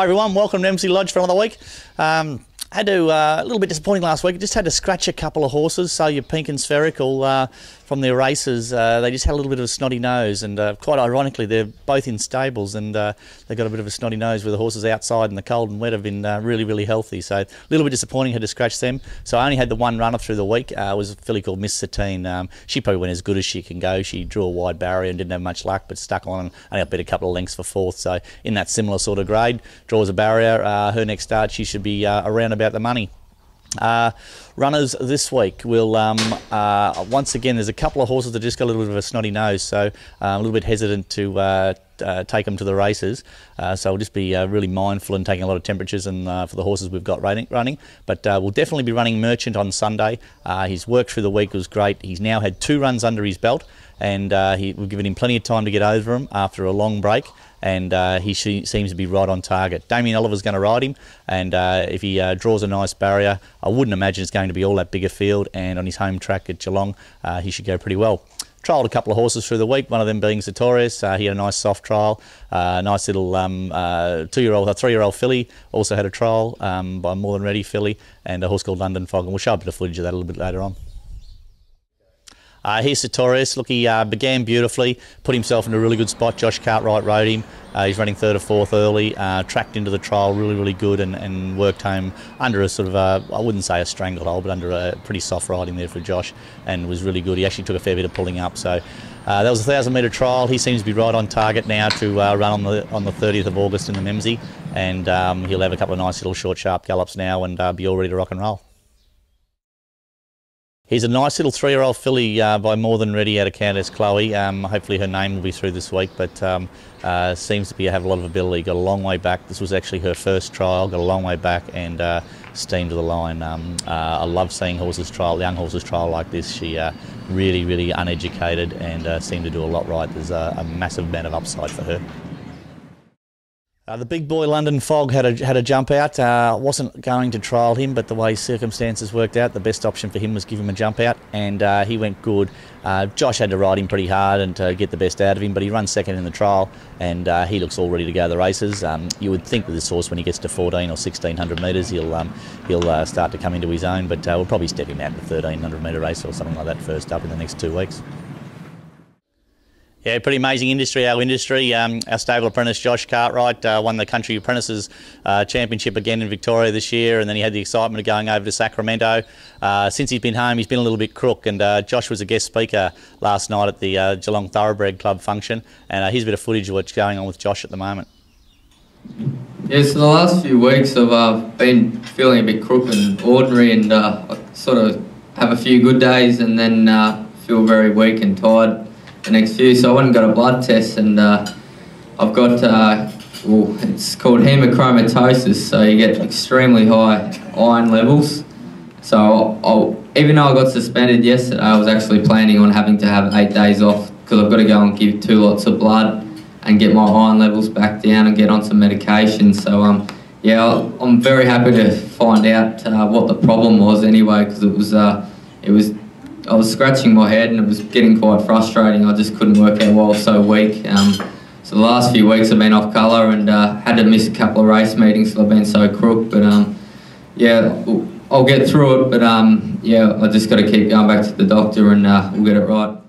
Hi everyone, welcome to Emsley Lodge for another week. Um, had to uh, a little bit disappointing last week. Just had to scratch a couple of horses. So your pink and spherical uh, from their races, uh, they just had a little bit of a snotty nose, and uh, quite ironically, they're both in stables, and uh, they got a bit of a snotty nose where the horses outside in the cold and wet have been uh, really, really healthy. So a little bit disappointing. Had to scratch them. So I only had the one runner through the week. Uh, it was a filly called Miss Satine. Um, she probably went as good as she can go. She drew a wide barrier and didn't have much luck, but stuck on and only up a couple of lengths for fourth. So in that similar sort of grade, draws a barrier. her next start, she should be around about the money. Uh, runners this week will um, uh, once again there's a couple of horses that just got a little bit of a snotty nose so uh, I'm a little bit hesitant to uh, uh, take them to the races uh, so I'll just be really mindful and taking a lot of temperatures and for the horses we've got running, running. but we'll definitely be running Merchant on Sunday his work through the week was great he's now had two runs under his belt and he, we've given him plenty of time to get over him after a long break and uh, he seems to be right on target. Damien Oliver's going to ride him, and uh, if he uh, draws a nice barrier, I wouldn't imagine it's going to be all that bigger field. And on his home track at Geelong, uh, he should go pretty well. Trialled a couple of horses through the week, one of them being Sertorius. Uh, he had a nice soft trial. Uh, nice little um, two-year-old, a three-year-old filly also had a trial um, by More Than Ready filly, and a horse called London Fog. And we'll show a bit of footage of that a little bit later on. Uh, here's Sertorius. Look, he uh, began beautifully, put himself in a really good spot. Josh Cartwright rode him. Uh, he's running third or fourth early, uh, tracked into the trial really, really good and, and worked home under a sort of, a, I wouldn't say a stranglehold, but under a pretty soft riding there for Josh and was really good. He actually took a fair bit of pulling up. So uh, that was a thousand metre trial. He seems to be right on target now to uh, run on the on the 30th of August in the Memsie, and um, he'll have a couple of nice little short, sharp gallops now and uh, be all ready to rock and roll. He's a nice little three-year-old filly uh, by More Than Ready out of Countess Chloe. Um, hopefully her name will be through this week, but um, uh, seems to be have a lot of ability. Got a long way back. This was actually her first trial. Got a long way back and uh, steamed to the line. Um, uh, I love seeing horses trial, young horses trial like this. She uh, really, really uneducated and uh, seemed to do a lot right. There's a, a massive amount of upside for her. Uh, the big boy London Fog had a, had a jump out. Uh, wasn't going to trial him, but the way circumstances worked out, the best option for him was give him a jump out, and uh, he went good. Uh, Josh had to ride him pretty hard and to get the best out of him, but he runs second in the trial, and uh, he looks all ready to go the races. Um, you would think with this horse, when he gets to 14 or 1600 metres, he'll um, he'll uh, start to come into his own, but we'll probably step him out in the 1300 metre race or something like that first up in the next two weeks. Yeah, pretty amazing industry, our industry. Um, our stable apprentice, Josh Cartwright, uh, won the Country Apprentices uh, Championship again in Victoria this year, and then he had the excitement of going over to Sacramento. Uh, since he's been home, he's been a little bit crook, and uh, Josh was a guest speaker last night at the uh, Geelong Thoroughbred Club function, and uh, here's a bit of footage of what's going on with Josh at the moment. Yeah, so the last few weeks I've been feeling a bit crook and ordinary, and sort of have a few good days and then feel very weak and tired the next few. So I went and got a blood test, and uh, I've got uh, well, it's called hemochromatosis. So you get extremely high iron levels. So I'll, I'll, even though I got suspended yesterday, I was actually planning on having to have eight days off because I've got to go and give two lots of blood and get my iron levels back down and get on some medication. So um, yeah, I'm very happy to find out uh, what the problem was anyway because it was uh, it was I was scratching my head and it was getting quite frustrating. I just couldn't work out why I was so weak. Um, so the last few weeks I've been off colour and uh, had to miss a couple of race meetings because I've been so crook. But um, yeah, I'll get through it. But um, yeah, I just got to keep going back to the doctor and uh, we'll get it right.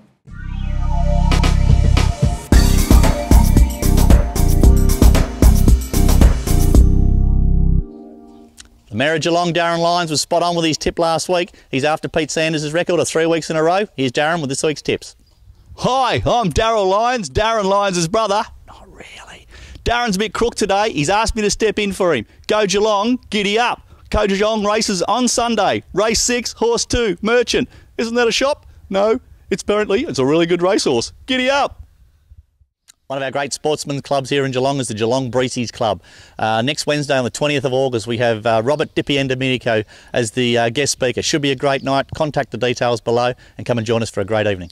Of Geelong, Darryn Lyons, was spot on with his tip last week. He's after Pete Sanders' record of three weeks in a row. Here's Darryn with this week's tips. Hi, I'm Daryl Lyons, Darryn Lyons' brother. Not really. Darryn's a bit crook today. He's asked me to step in for him. Go Geelong, giddy up. Go Geelong races on Sunday. Race six, horse two, Merchant. Isn't that a shop? No, it's apparently it's a really good racehorse. Giddy up. One of our great sportsmen clubs here in Geelong is the Geelong Briseis Club. Uh, next Wednesday on the 20th of August we have uh, Robert DiPierdomenico as the uh, guest speaker. Should be a great night. Contact the details below and come and join us for a great evening.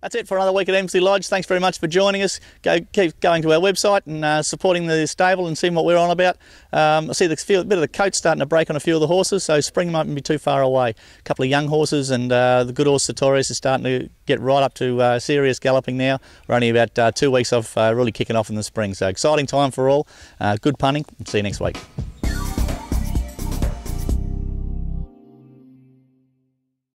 That's it for another week at Emsley Lodge. Thanks very much for joining us. Go keep going to our website and uh, supporting the stable and seeing what we're on about. Um, I see the feel, bit of the coat starting to break on a few of the horses, so spring mightn't be too far away. A couple of young horses and uh, the good horse Sertorius is starting to get right up to uh, serious galloping now. We're only about uh, two weeks off, uh, really kicking off in the spring, so exciting time for all. Uh, good punting. See you next week.